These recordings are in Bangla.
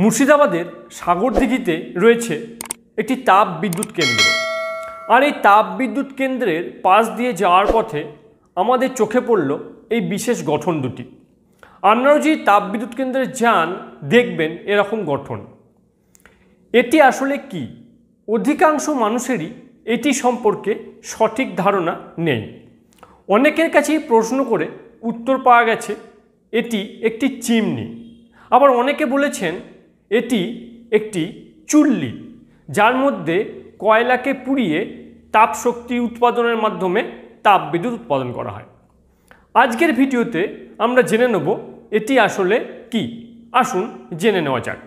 মুর্শিদাবাদের সাগরদিঘিতে রয়েছে একটি তাপ বিদ্যুৎ কেন্দ্র। আর এই তাপ বিদ্যুৎ কেন্দ্রের পাশ দিয়ে যাওয়ার পথে আমাদের চোখে পড়ল এই বিশেষ গঠন দুটি। আপনারাও যদি তাপ বিদ্যুৎ কেন্দ্রে যান দেখবেন এরকম গঠন। এটি আসলে কি? অধিকাংশ মানুষেরই এটি সম্পর্কে সঠিক ধারণা নেই। অনেকের কাছেই প্রশ্ন করে উত্তর পাওয়া গেছে, এটি একটি চিমনি। আবার অনেকে বলেছেন এটি একটি চুল্লি, যার মধ্যে কয়লাকে পুড়িয়ে তাপ শক্তি উৎপাদনের মাধ্যমে তাপ বিদ্যুৎ উৎপাদন করা হয়। আজকের ভিডিওতে আমরা জেনে নেব এটি আসলে কি। আসুন জেনে নেওয়া যাক।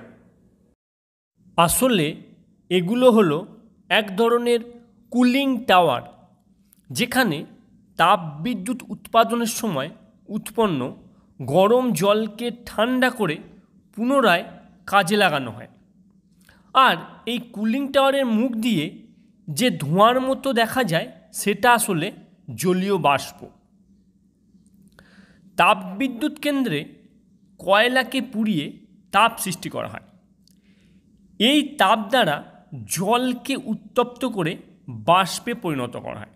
আসলে এগুলো হলো এক ধরনের কুলিং টাওয়ার, যেখানে তাপ বিদ্যুৎ উৎপাদনের সময় উৎপন্ন গরম জলকে ঠান্ডা করে পুনরায় কাজে লাগানো হয়। আর এই কুলিং টাওয়ারের মুখ দিয়ে যে ধোঁয়ার মতো দেখা যায়, সেটা আসলে জলীয় বাষ্প। তাপবিদ্যুৎ কেন্দ্রে কয়লাকে পুড়িয়ে তাপ সৃষ্টি করা হয়। এই তাপ দ্বারা জলকে উত্তপ্ত করে বাষ্পে পরিণত করা হয়।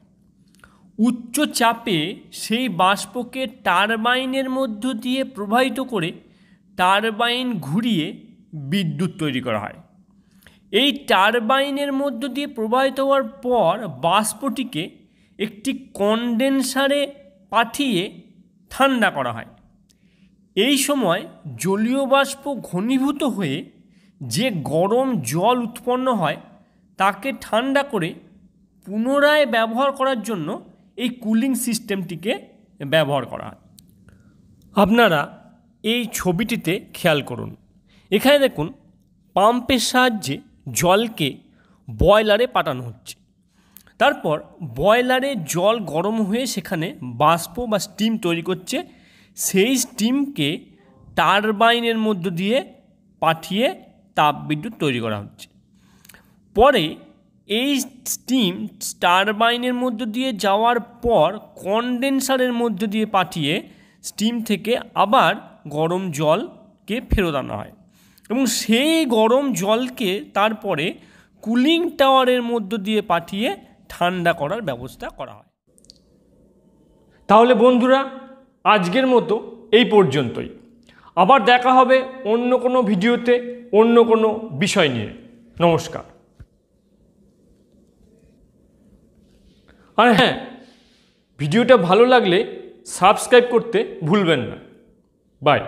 উচ্চ চাপে সেই বাষ্পকে টারবাইনের মধ্য দিয়ে প্রবাহিত করে টারবাইন ঘুরিয়ে বিদ্যুৎ তৈরি করা হয়। এই টারবাইনের মধ্য দিয়ে প্রবাহিত হওয়ার পর বাষ্পটিকে একটি কন্ডেন্সারে পাঠিয়ে ঠান্ডা করা হয়। এই সময় জলীয় বাষ্প ঘনীভূত হয়ে যে গরম জল উৎপন্ন হয়, তাকে ঠান্ডা করে পুনরায় ব্যবহার করার জন্য এই কুলিং সিস্টেমটিকে ব্যবহার করা হয়। আপনারা এই ছবিটিতে খেয়াল করুন। এখানে দেখুন, পাম্পের সাহায্যে জলকে বয়লারে পাঠানো হচ্ছে। তারপর বয়লারে জল গরম হয়ে সেখানে বাষ্প বা স্টিম তৈরি করছে। সেই স্টিমকে টারবাইনের মধ্য দিয়ে পাঠিয়ে তাপবিদ্যুৎ তৈরি করা হচ্ছে। পরে এই স্টিম টারবাইনের মধ্য দিয়ে যাওয়ার পর কন্ডেন্সারের মধ্য দিয়ে পাঠিয়ে স্টিম থেকে আবার গরম জলকে ফেরত আনা হয়। এবং সেই গরম জলকে তারপরে কুলিং টাওয়ারের মধ্য দিয়ে পাঠিয়ে ঠান্ডা করার ব্যবস্থা করা হয়। তাহলে বন্ধুরা, আজকের মতো এই পর্যন্তই। আবার দেখা হবে অন্য কোনো ভিডিওতে, অন্য কোনো বিষয় নিয়ে। নমস্কার। আর হ্যাঁ ভিডিওটা ভালো লাগলে সাবস্ক্রাইব করতে ভুলবেন না। বাই।